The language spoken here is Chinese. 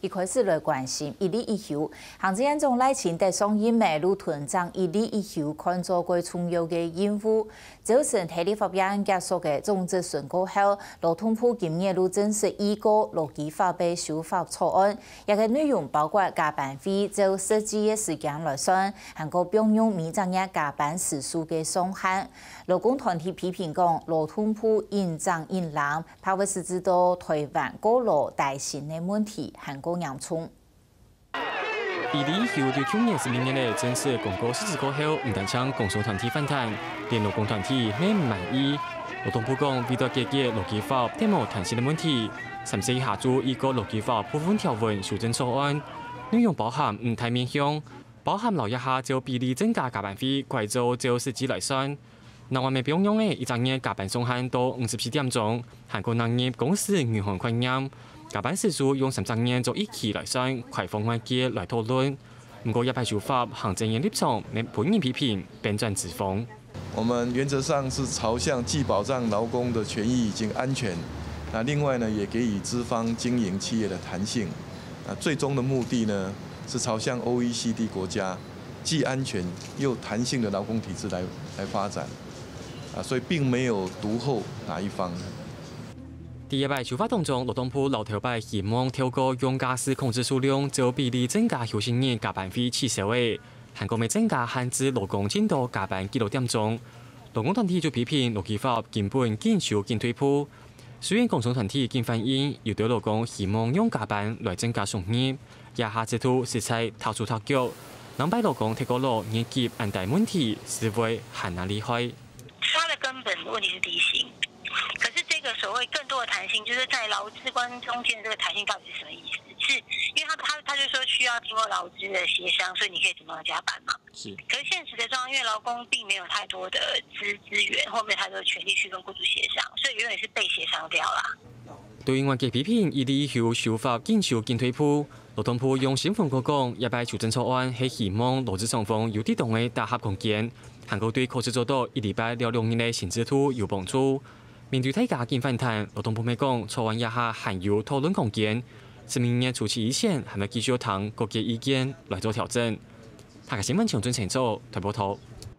一开始来关心一例以后，行政院长赖清德上映美路团长一例以后看作过重要的任务。早晨体立法院结束的总质询过后，罗通铺今日路正式依个落基法被修法草案，一个内容包括加班费就实际的时间来算，还个并用每张日加班时数的上限。劳工团体批评讲，罗通铺引长引狼，怕会是知道台湾过劳大型的问题，还个。洋葱。比例后对去年是明年的正式公告实施过后，唔但将工商团体反弹，连劳工团体也唔满意。劳动部讲，为了解决劳基法太冇弹性的问题，甚至下注一个劳基法部分条文修正草案，内容包含唔太面向，包含留一下就比例增加加班费，改做就实际来算。那外面不用用诶，一整日加班上限到五十七点钟，韩国农业公司银行困难。加班时数用十三年做一期来算，快方案结来讨论。不过一派说法，行政院立场没本人批评，变转指风。我们原则上是朝向既保障劳工的权益以及安全，那另外呢也给予资方经营企业的弹性。那最终的目的呢是朝向 OECD 国家既安全又弹性的劳工体制来来发展。啊，所以并没有独后哪一方。第一摆出发当中，劳动部老头摆希望透过用家私控制数量，就比例增加休息日加班费起收的，韩国未增加限制劳工进度加班几多点钟。劳工团体就批评劳基法根本见收见退铺。虽然工商团体经反映，有对劳工希望用加班来增加收入，也下制图实在投诉托脚，两摆劳工提过了年级安大问题，是会很难厉害。它的根本问题是低薪。这个所谓更多的弹性，就是在劳资关中间的这个弹性到底是什么意思？是因为他他他就说需要经过劳资的协商，所以你可以怎么样加班嘛？是。可是现实的状况，因为劳工并没有太多的资资源，或没有太多的权利去跟雇主协商，所以永远是被协商掉了。对于外界批评，伊以后修法进修进退铺，劳动部用新闻稿讲，一摆修正草案是希望劳资双方有啲动的大合空间，能够对考试做到一礼拜了两年的薪资图有帮助。面对大家见反弹，劳动部门讲，草案一下还有讨论空间，是明年初期以前，还要继续谈各界意见来做调整。下个新闻从准前做台播头。